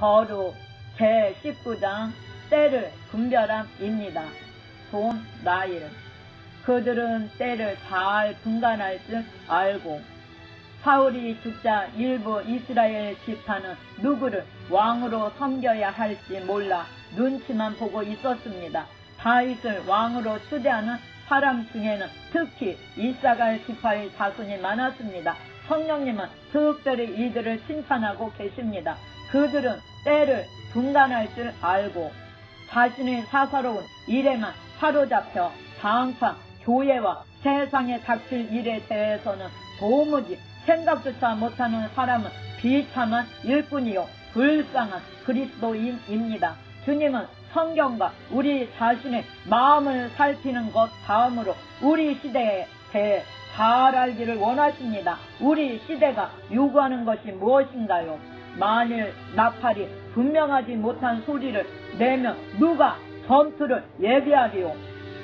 거룩 제19장 때를 분별함입니다. 돈, 나일. 그들은 때를 잘 분간할 줄 알고 사울이 죽자 일부 이스라엘 지파는 누구를 왕으로 섬겨야 할지 몰라 눈치만 보고 있었습니다. 다윗을 왕으로 추대하는 사람 중에는 특히 이사갈 지파의 자손이 많았습니다. 성령님은 특별히 이들을 칭찬하고 계십니다. 그들은 때를 분간할 줄 알고 자신의 사사로운 일에만 사로잡혀 장차 교회와 세상에 닥칠 일에 대해서는 도무지 생각조차 못하는 사람은 비참한 일꾼이요 불쌍한 그리스도인입니다. 주님은 성경과 우리 자신의 마음을 살피는 것 다음으로 우리 시대에 대해 잘 알기를 원하십니다. 우리 시대가 요구하는 것이 무엇인가요? 만일 나팔이 분명하지 못한 소리를 내면 누가 전투를 예비하리요?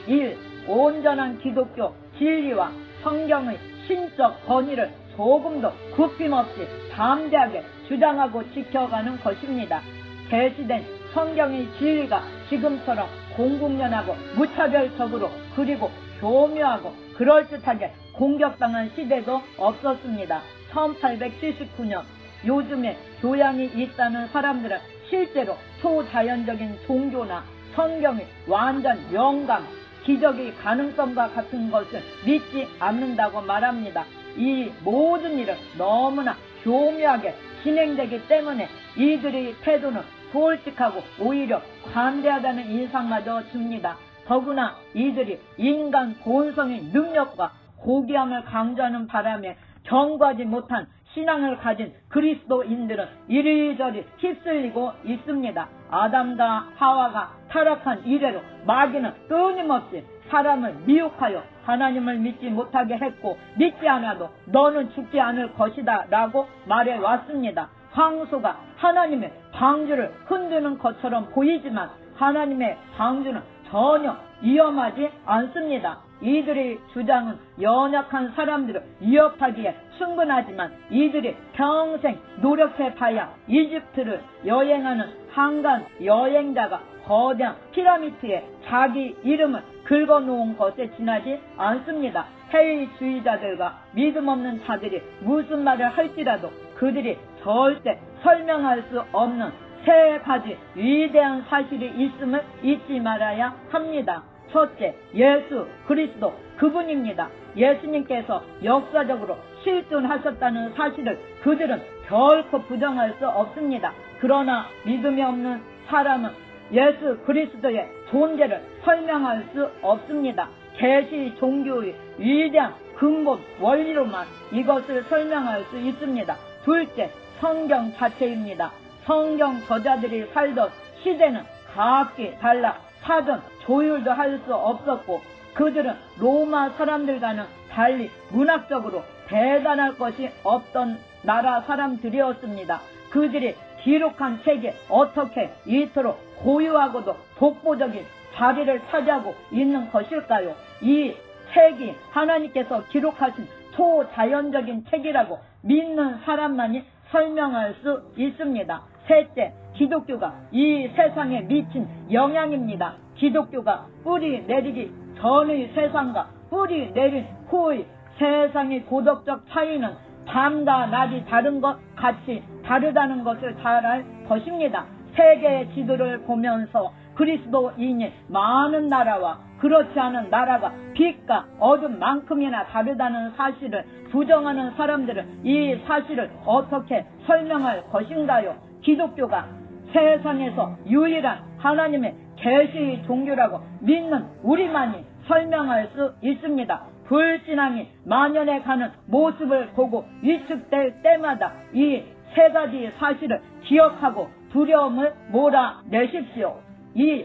1. 온전한 기독교 진리와 성경의 신적 권위를 조금도 굽힘없이 담대하게 주장하고 지켜가는 것입니다. 계시된 성경의 진리가 지금처럼 공국연하고 무차별적으로 그리고 교묘하고 그럴듯하게 공격당한 시대도 없었습니다. 1879년 요즘에 교양이 있다는 사람들은 실제로 초자연적인 종교나 성경의 완전 영감, 기적의 가능성과 같은 것을 믿지 않는다고 말합니다. 이 모든 일은 너무나 교묘하게 진행되기 때문에 이들의 태도는 솔직하고 오히려 관대하다는 인상마저 줍니다. 더구나 이들이 인간 본성의 능력과 고귀함을 강조하는 바람에 경과하지 못한 신앙을 가진 그리스도인들은 이리저리 휩쓸리고 있습니다. 아담과 하와가 타락한 이래로 마귀는 끊임없이 사람을 미혹하여 하나님을 믿지 못하게 했고 믿지 않아도 너는 죽지 않을 것이다 라고 말해 왔습니다. 황소가 하나님의 방주를 흔드는 것처럼 보이지만 하나님의 방주는 전혀 위험하지 않습니다. 이들의 주장은 연약한 피사람들을 위협하기에 충분하지만 이들이 평생 노력해 봐야 이집트를 여행하는 한간 여행자가 거대한 피라미드에 자기 이름을 긁어놓은 것에 지나지 않습니다. 해외주의자들과 믿음 없는 자들이 무슨 말을 할지라도 그들이 절대 설명할 수 없는 세 가지 위대한 사실이 있음을 잊지 말아야 합니다. 첫째, 예수 그리스도 그분입니다. 예수님께서 역사적으로 실존하셨다는 사실을 그들은 결코 부정할 수 없습니다. 그러나 믿음이 없는 사람은 예수 그리스도의 존재를 설명할 수 없습니다. 계시 종교의 위대한 근본 원리로만 이것을 설명할 수 있습니다. 둘째, 성경 자체입니다. 성경 저자들이 살던 시대는 각기 달라 사전 조율도 할 수 없었고 그들은 로마 사람들과는 달리 문학적으로 대단할 것이 없던 나라 사람들이었습니다. 그들이 기록한 책이 어떻게 이토록 고유하고도 독보적인 자리를 차지하고 있는 것일까요? 이 책이 하나님께서 기록하신 초자연적인 책이라고 믿는 사람만이 설명할 수 있습니다. 셋째, 기독교가 이 세상에 미친 영향입니다. 기독교가 뿌리 내리기 전의 세상과 뿌리 내린 후의 세상의 고덕적 차이는 밤과 낮이 다른 것 같이 다르다는 것을 잘 알 것입니다. 세계의 지도를 보면서 그리스도인이 많은 나라와 그렇지 않은 나라가 빛과 어둠만큼이나 다르다는 사실을 부정하는 사람들은 이 사실을 어떻게 설명할 것인가요? 기독교가 세상에서 유일한 하나님의 계시 종교라고 믿는 우리만이 설명할 수 있습니다. 불신앙이 만연해 가는 모습을 보고 위축될 때마다 이 세 가지 사실을 기억하고 두려움을 몰아내십시오. 이,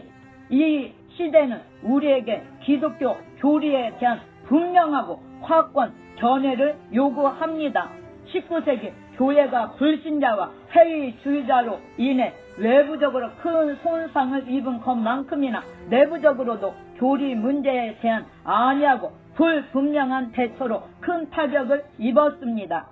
이 시대는 우리에게 기독교 교리에 대한 분명하고 확고한 견해를 요구합니다. 19세기 교회가 불신자와 회의주의자로 인해 외부적으로 큰 손상을 입은 것만큼이나 내부적으로도 교리 문제에 대한 아니하고 불분명한 대처로 큰 타격을 입었습니다.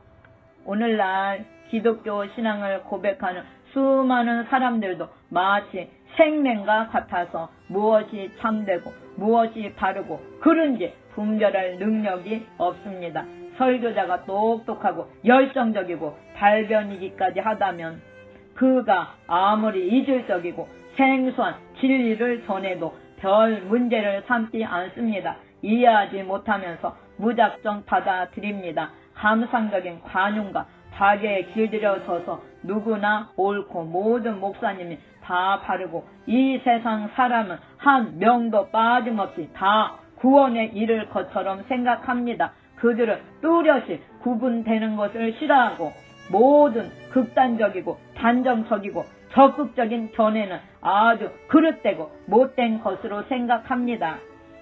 오늘날 기독교 신앙을 고백하는 수많은 사람들도 마치 생명과 같아서 무엇이 참되고 무엇이 바르고 그런지 분별할 능력이 없습니다. 설교자가 똑똑하고 열정적이고 달변이기까지 하다면 그가 아무리 이질적이고 생소한 진리를 전해도 별 문제를 삼지 않습니다. 이해하지 못하면서 무작정 받아들입니다. 감상적인 관용과 박에 길들여져서 누구나 옳고 모든 목사님이 다 바르고 이 세상 사람은 한 명도 빠짐없이 다 구원의 일을 것처럼 생각합니다. 그들은 뚜렷이 구분되는 것을 싫어하고 모든 극단적이고 단정적이고 적극적인 견해는 아주 그릇되고 못된 것으로 생각합니다.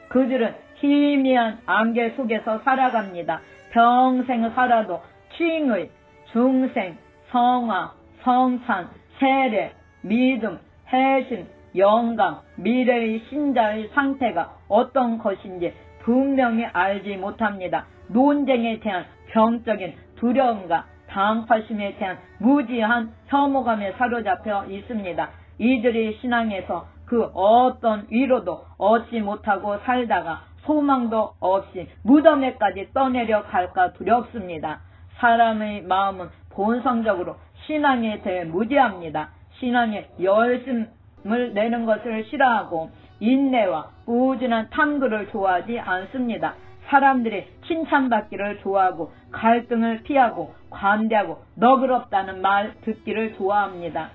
그들은 희미한 안개 속에서 살아갑니다. 평생 살아도 칭의, 중생, 성화, 성찬, 세례, 믿음, 해심, 영감, 미래의 신자의 상태가 어떤 것인지 분명히 알지 못합니다. 논쟁에 대한 병적인 두려움과 당파심에 대한 무지한 혐오감에 사로잡혀 있습니다. 이들이 신앙에서 그 어떤 위로도 얻지 못하고 살다가 소망도 없이 무덤에까지 떠내려 갈까 두렵습니다. 사람의 마음은 본성적으로 신앙에 대해 무지합니다. 신앙에 열심을 내는 것을 싫어하고 인내와 우준한 탐구를 좋아하지 않습니다. 사람들이 칭찬받기를 좋아하고 갈등을 피하고 관대하고 너그럽다는 말 듣기를 좋아합니다.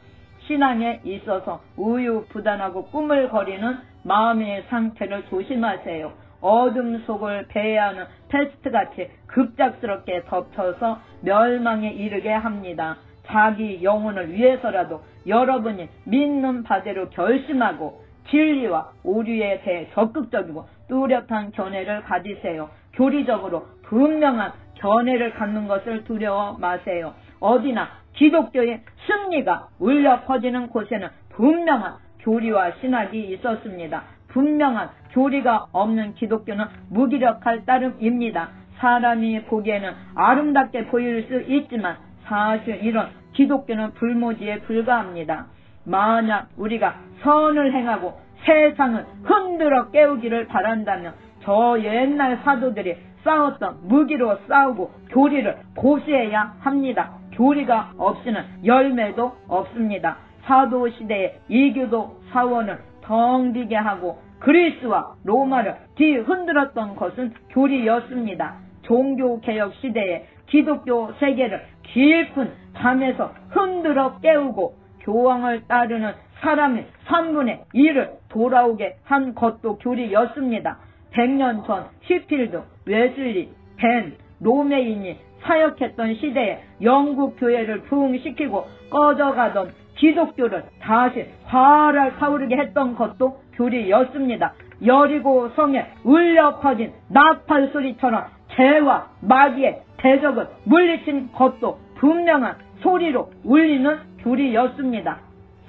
신앙에 있어서 우유부단하고 꿈을 거리는 마음의 상태를 조심하세요. 어둠 속을 배회하는 패스트같이 급작스럽게 덮쳐서 멸망에 이르게 합니다. 자기 영혼을 위해서라도 여러분이 믿는 바대로 결심하고 진리와 오류에 대해 적극적이고 뚜렷한 견해를 가지세요. 교리적으로 분명한 견해를 갖는 것을 두려워 마세요. 어디나 기독교의 승리가 울려 퍼지는 곳에는 분명한 교리와 신학이 있었습니다. 분명한 교리가 없는 기독교는 무기력할 따름입니다. 사람이 보기에는 아름답게 보일 수 있지만 사실 이런 기독교는 불모지에 불과합니다. 만약 우리가 선을 행하고 세상을 흔들어 깨우기를 바란다면 저 옛날 사도들이 싸웠던 무기로 싸우고 교리를 고수해야 합니다. 교리가 없이는 열매도 없습니다. 사도 시대의 이교도 사원을 덩비게 하고 그리스와 로마를 뒤흔들었던 것은 교리였습니다. 종교개혁 시대에 기독교 세계를 깊은 잠에서 흔들어 깨우고 교황을 따르는 사람의 3분의 1을 돌아오게 한 것도 교리였습니다. 100년 전 히필드, 웨슬리, 벤, 로메인이 사역했던 시대에 영국 교회를 부흥시키고 꺼져가던 기독교를 다시 활활 타오르게 했던 것도 교리였습니다. 여리고 성에 울려 퍼진 나팔 소리처럼 죄와 마귀의 대적을 물리친 것도 분명한 소리로 울리는 교리였습니다.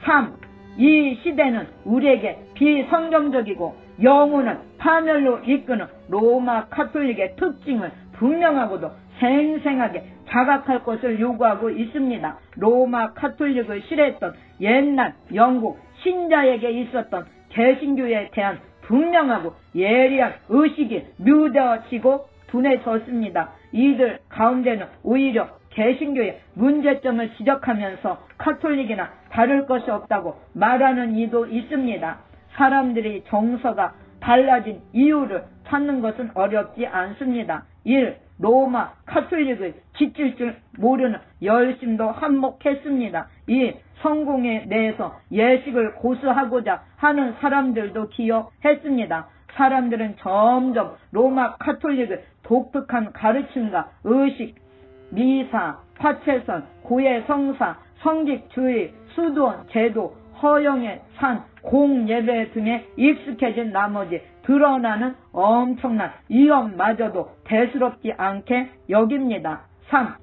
3. 이 시대는 우리에게 비성경적이고 영혼을 파멸로 이끄는 로마 카톨릭의 특징을 분명하고도 생생하게 자각할 것을 요구하고 있습니다. 로마 카톨릭을 싫어했던 옛날 영국 신자에게 있었던 개신교에 대한 분명하고 예리한 의식이 묘되어지고 둔해졌습니다. 이들 가운데는 오히려 개신교의 문제점을 지적하면서 카톨릭이나 다를 것이 없다고 말하는 이도 있습니다. 사람들이 정서가 달라진 이유를 찾는 것은 어렵지 않습니다. 1. 로마 카톨릭을 지칠 줄 모르는 열심도 한몫했습니다. 2. 성공에 대해서 예식을 고수하고자 하는 사람들도 기여했습니다. 사람들은 점점 로마 카톨릭을 독특한 가르침과 의식, 미사, 파체선, 고해 성사, 성직주의, 수도원, 제도, 허영의 산, 공예배 등에 익숙해진 나머지 드러나는 엄청난 위험마저도 대수롭지 않게 여깁니다. 3.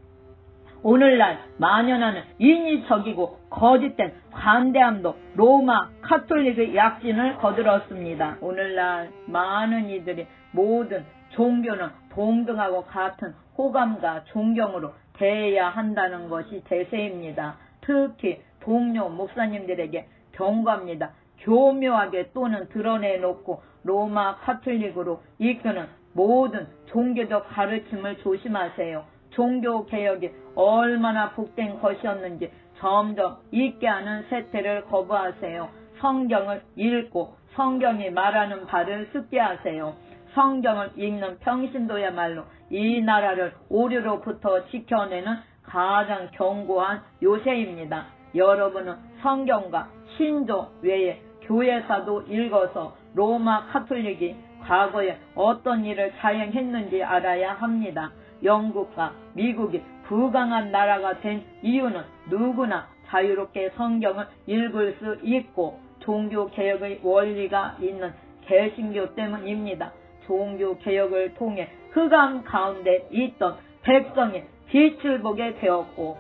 오늘날 만연하는 인위적이고 거짓된 관대함도 로마 카톨릭의 약진을 거들었습니다. 오늘날 많은 이들이 모든 종교는 동등하고 같은 호감과 존경으로 대해야 한다는 것이 대세입니다. 특히 동료 목사님들에게 경고합니다. 교묘하게 또는 드러내놓고 로마 카톨릭으로 이끄는 모든 종교적 가르침을 조심하세요. 종교 개혁이 얼마나 복된 것이었는지 점점 잊게 하는 세태를 거부하세요. 성경을 읽고 성경이 말하는 바를 듣게 하세요. 성경을 읽는 평신도야말로 이 나라를 오류로부터 지켜내는 가장 견고한 요새입니다. 여러분은 성경과 신조 외에 교회사도 읽어서 로마 카톨릭이 과거에 어떤 일을 자행했는지 알아야 합니다. 영국과 미국이 부강한 나라가 된 이유는 누구나 자유롭게 성경을 읽을 수 있고 종교 개혁의 원리가 있는 개신교 때문입니다. 종교 개혁을 통해 흑암 가운데 있던 백성이 빛을 보게 되었고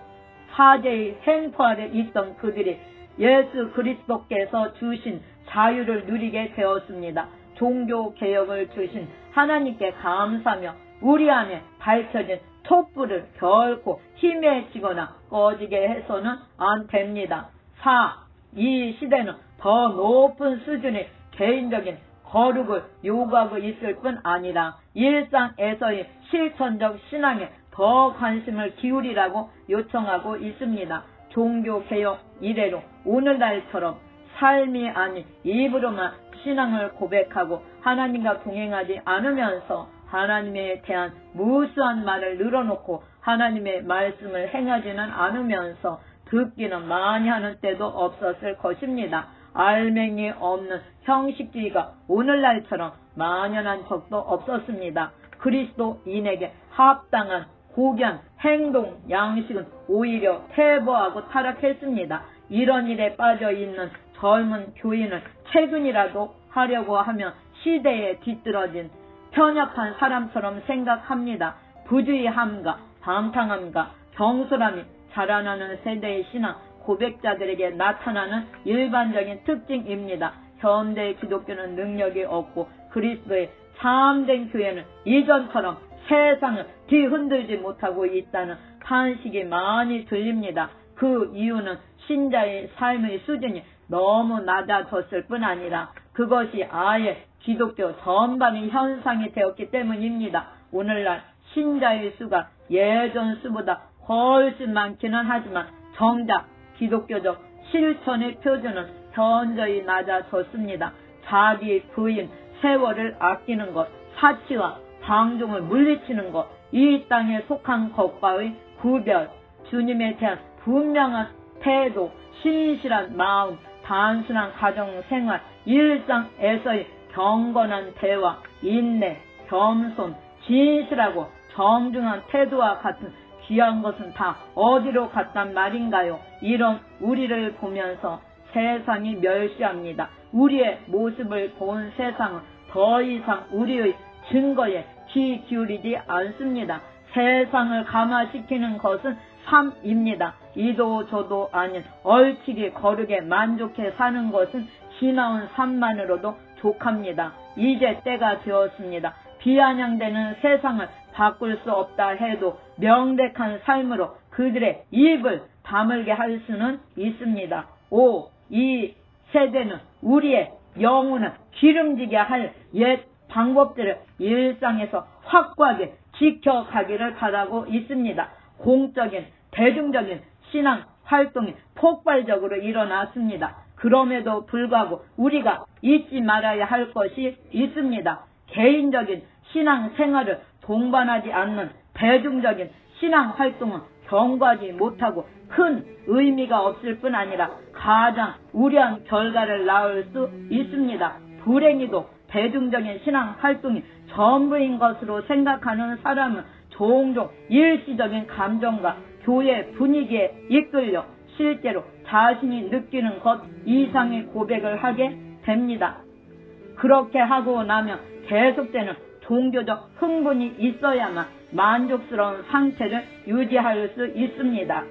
화재의 행포 아래 있던 그들이 예수 그리스도께서 주신 자유를 누리게 되었습니다. 종교 개혁을 주신 하나님께 감사하며 우리 안에 밝혀진 촛불을 결코 희미해지거나 꺼지게 해서는 안 됩니다. 4. 이 시대는 더 높은 수준의 개인적인 거룩을 요구하고 있을 뿐 아니라 일상에서의 실천적 신앙에 더 관심을 기울이라고 요청하고 있습니다. 종교개혁 이래로 오늘날처럼 삶이 아닌 입으로만 신앙을 고백하고 하나님과 동행하지 않으면서 하나님에 대한 무수한 말을 늘어놓고 하나님의 말씀을 행하지는 않으면서 듣기는 많이 하는 때도 없었을 것입니다. 알맹이 없는 형식주의가 오늘날처럼 만연한 적도 없었습니다. 그리스도인에게 합당한 고견, 행동, 양식은 오히려 퇴보하고 타락했습니다. 이런 일에 빠져 있는 젊은 교인을 최근이라도 하려고 하면 시대에 뒤떨어진 편협한 사람처럼 생각합니다. 부주의함과 방탕함과 경솔함이 자라나는 세대의 신앙 고백자들에게 나타나는 일반적인 특징입니다. 현대 기독교는 능력이 없고 그리스도의 참된 교회는 이전처럼 세상을 뒤흔들지 못하고 있다는 탄식이 많이 들립니다. 그 이유는 신자의 삶의 수준이 너무 낮아졌을 뿐 아니라 그것이 아예 기독교 전반의 현상이 되었기 때문입니다. 오늘날 신자의 수가 예전 수보다 훨씬 많기는 하지만 정작 기독교적 실천의 표준은 현저히 낮아졌습니다. 자기 부인 세월을 아끼는 것, 사치와 방종을 물리치는 것, 이 땅에 속한 것과의 구별, 주님에 대한 분명한 태도, 신실한 마음, 단순한 가정생활, 일상에서의 경건한 대화, 인내, 겸손, 진실하고 정중한 태도와 같은 귀한 것은 다 어디로 갔단 말인가요? 이런 우리를 보면서 세상이 멸시합니다. 우리의 모습을 본 세상은 더 이상 우리의 증거에 귀 기울이지 않습니다. 세상을 감화시키는 것은 삶입니다. 이도 저도 아닌 얼치기 거룩에 만족해 사는 것은 지나온 삶만으로도 족합니다. 이제 때가 되었습니다. 비아냥되는 세상을 바꿀 수 없다 해도 명백한 삶으로 그들의 입을 다물게 할 수는 있습니다. 5. 이 세대는 우리의 영혼을 기름지게 할 옛 방법들을 일상에서 확고하게 지켜가기를 바라고 있습니다. 공적인, 대중적인 신앙 활동이 폭발적으로 일어났습니다. 그럼에도 불구하고 우리가 잊지 말아야 할 것이 있습니다. 개인적인 신앙 생활을 동반하지 않는 대중적인 신앙 활동은 경과하지 못하고 큰 의미가 없을 뿐 아니라 가장 우려한 결과를 낳을 수 있습니다. 불행히도 대중적인 신앙 활동이 전부인 것으로 생각하는 사람은 종종 일시적인 감정과 교회 분위기에 이끌려 실제로 자신이 느끼는 것 이상의 고백을 하게 됩니다. 그렇게 하고 나면 계속되는 종교적 흥분이 있어야만 만족스러운 상태를 유지할 수 있습니다.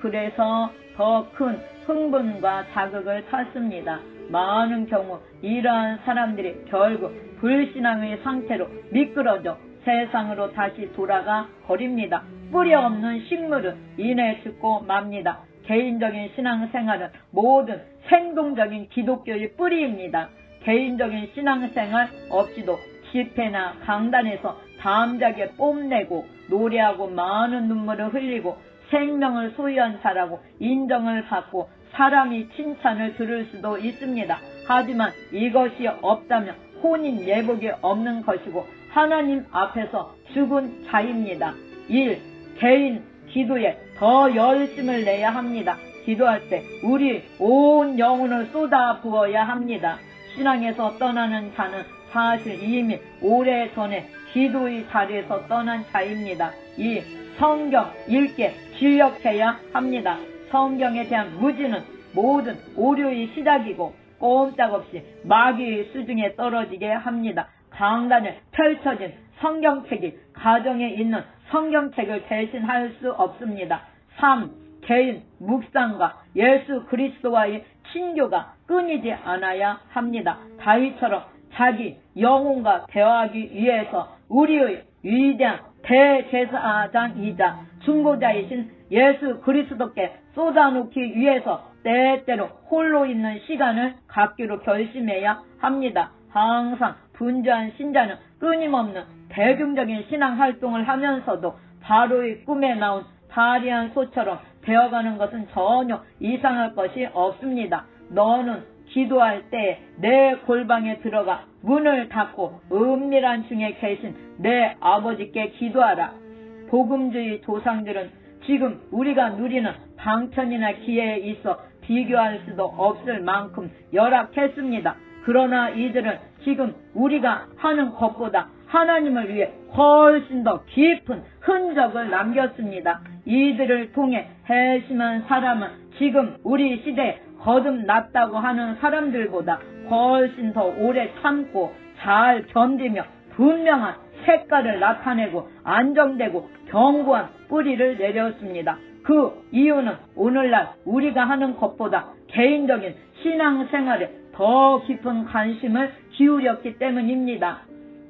그래서 더 큰 흥분과 자극을 찾습니다. 많은 경우 이러한 사람들이 결국 불신앙의 상태로 미끄러져 세상으로 다시 돌아가 버립니다. 뿌리 없는 식물은 이내 죽고 맙니다. 개인적인 신앙생활은 모든 생동적인 기독교의 뿌리입니다. 개인적인 신앙생활 없이도 집회나 강단에서 담작에 뽐내고 노래하고 많은 눈물을 흘리고 생명을 소유한 자라고 인정을 받고 사람이 칭찬을 들을 수도 있습니다. 하지만 이것이 없다면 혼인 예복이 없는 것이고 하나님 앞에서 죽은 자입니다. 1. 개인 기도에 더 열심을 내야 합니다. 기도할 때 우리 온 영혼을 쏟아 부어야 합니다. 신앙에서 떠나는 자는 사실 이미 오래전에 기도의 자리에서 떠난 자입니다. 2. 성경 읽게 기억해야 합니다. 성경에 대한 무지는 모든 오류의 시작이고 꼼짝없이 마귀의 수중에 떨어지게 합니다. 강단에 펼쳐진 성경책이 가정에 있는 성경책을 대신할 수 없습니다. 3. 개인 묵상과 예수 그리스도와의 친교가 끊이지 않아야 합니다. 다윗처럼 자기 영혼과 대화하기 위해서 우리의 위대한 대제사장이자 중보자이신 예수 그리스도께 쏟아놓기 위해서 때때로 홀로 있는 시간을 갖기로 결심해야 합니다. 항상 분주한 신자는 끊임없는 대중적인 신앙 활동을 하면서도 바로의 꿈에 나온 파리한 소처럼 되어가는 것은 전혀 이상할 것이 없습니다. 너는 기도할 때 내 골방에 들어가 문을 닫고 은밀한 중에 계신 내 아버지께 기도하라. 복음주의 조상들은 지금 우리가 누리는 방편이나 기회에 있어 비교할 수도 없을 만큼 열악했습니다. 그러나 이들은 지금 우리가 하는 것보다 하나님을 위해 훨씬 더 깊은 흔적을 남겼습니다. 이들을 통해 해심한 사람은 지금 우리 시대에 거듭났다고 하는 사람들보다 훨씬 더 오래 참고 잘 견디며 분명한 색깔을 나타내고 안정되고 견고한 뿌리를 내렸습니다. 그 이유는 오늘날 우리가 하는 것보다 개인적인 신앙생활에 더 깊은 관심을 기울였기 때문입니다.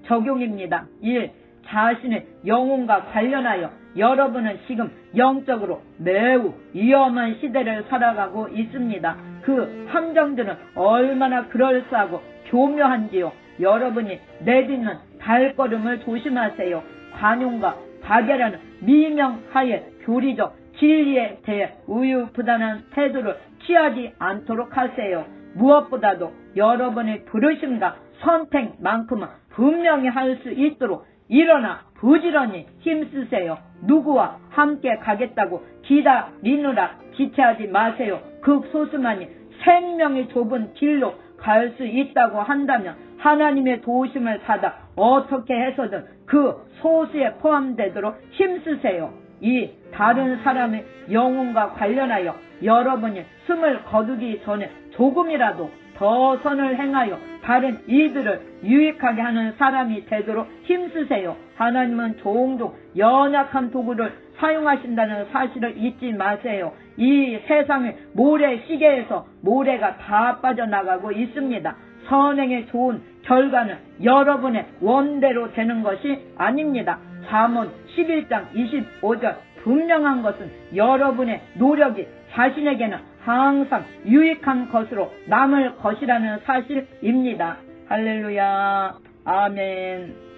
적용입니다. 1. 자신의 영혼과 관련하여 여러분은 지금 영적으로 매우 위험한 시대를 살아가고 있습니다. 그 함정들은 얼마나 그럴싸하고 교묘한지요. 여러분이 내딛는 발걸음을 조심하세요. 관용과 박애라는 미명하에 교리적 진리에 대해 우유부단한 태도를 취하지 않도록 하세요. 무엇보다도 여러분의 부르심과 선택만큼은 분명히 할 수 있도록 일어나 부지런히 힘쓰세요. 누구와 함께 가겠다고 기다리느라 지체하지 마세요. 극소수만이 생명이 좁은 길로 갈 수 있다고 한다면 하나님의 도우심을 받아 어떻게 해서든 그 소수에 포함되도록 힘쓰세요. 이 다른 사람의 영혼과 관련하여 여러분이 숨을 거두기 전에 조금이라도 더 선을 행하여 다른 이들을 유익하게 하는 사람이 되도록 힘쓰세요. 하나님은 종종 연약한 도구를 사용하신다는 사실을 잊지 마세요. 이 세상의 모래 시계에서 모래가 다 빠져나가고 있습니다. 선행에 좋은 결과는 여러분의 원대로 되는 것이 아닙니다. 잠언 11장 25절 분명한 것은 여러분의 노력이 자신에게는 항상 유익한 것으로 남을 것이라는 사실입니다. 할렐루야. 아멘.